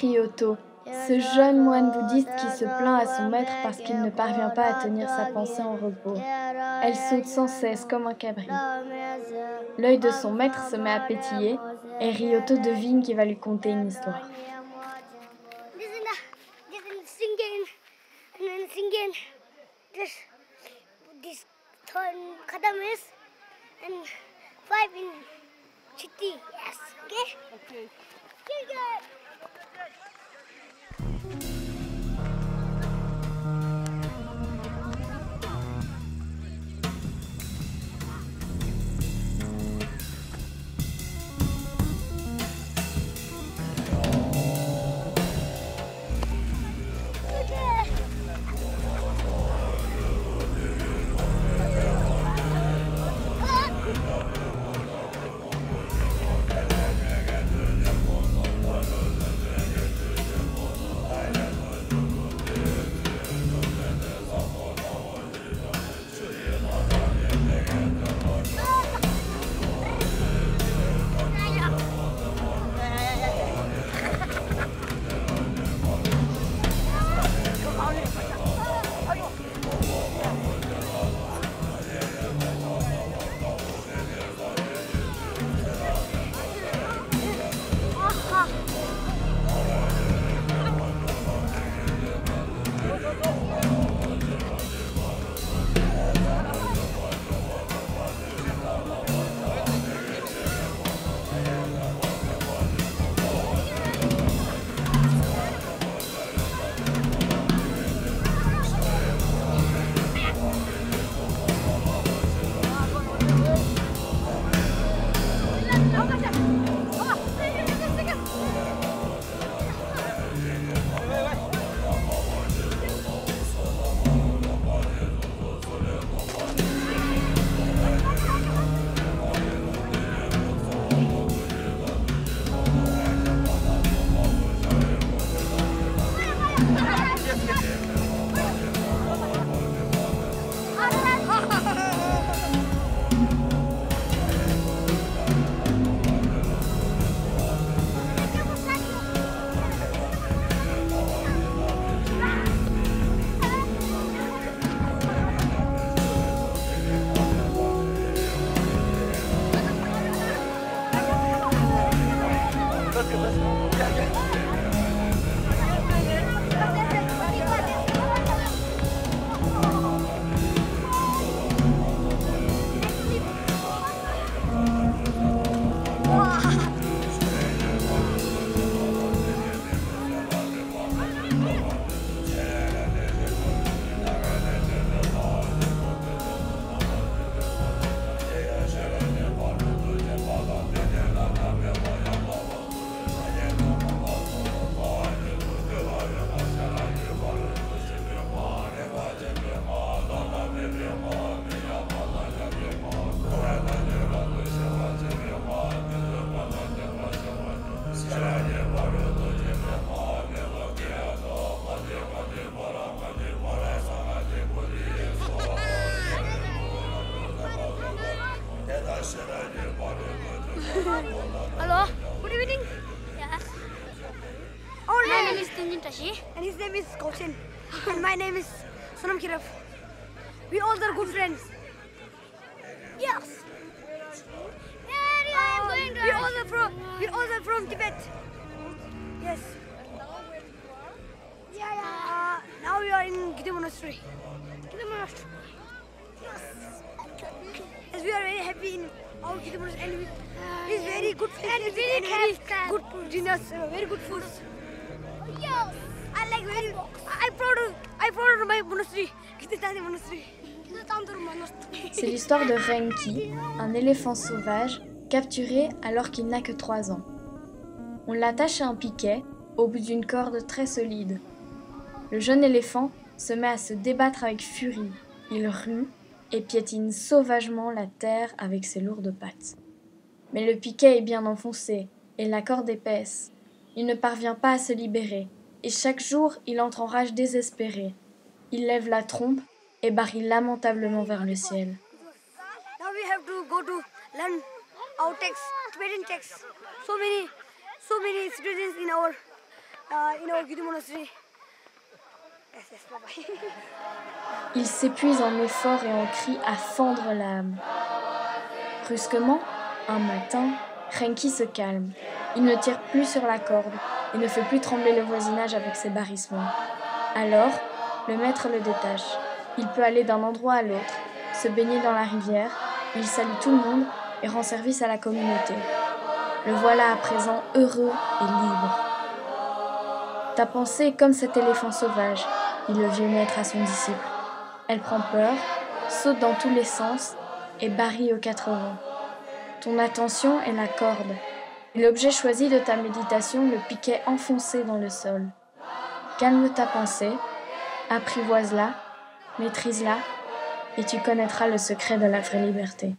Ryoto, ce jeune moine bouddhiste qui se plaint à son maître parce qu'il ne parvient pas à tenir sa pensée en repos. Elle saute sans cesse comme un cabri. L'œil de son maître se met à pétiller et Ryoto devine qu'il va lui conter une histoire. and five in Chitti. Yes, okay? Okay. Here you go. Yeah, yeah. Tashi. and his name is Kaushin. and my name is Sonam Kiraf. We all are good friends. Yes. Yeah, I am going to. We all are from we all are from Tibet. Yes. Yeah, yeah. Uh, now we are in Gita Monastery. Gita Monastery. Yes, we are very happy in our Gita Monastery and we, it's very good. And very very good dinners, uh, very good food. I like very. I proud I proud my Monastery. C'est l'histoire de Renki, un éléphant sauvage capturé alors qu'il n'a que 3 ans. On l'attache à un piquet au bout d'une corde très solide. Le jeune éléphant se met à se débattre avec furie. Il rue et piétine sauvagement la terre avec ses lourdes pattes. Mais le piquet est bien enfoncé et la corde épaisse. Il ne parvient pas à se libérer et chaque jour il entre en rage désespérée. Il lève la trompe et barille lamentablement vers le ciel. Il s'épuise en efforts et en cris à fendre l'âme. Brusquement, un matin, Renki se calme. Il ne tire plus sur la corde et ne fait plus trembler le voisinage avec ses barrissements. Alors, le maître le détache. Il peut aller d'un endroit à l'autre, se baigner dans la rivière, il salue tout le monde et rend service à la communauté. Le voilà à présent heureux et libre. Ta pensée est comme cet éléphant sauvage, dit le vieux maître à son disciple. Elle prend peur, saute dans tous les sens et barille aux quatre vents. Ton attention est la corde, et l'objet choisi de ta méditation le piquet enfoncé dans le sol. Calme ta pensée, apprivoise-la, maîtrise-la, et tu connaîtras le secret de la vraie liberté.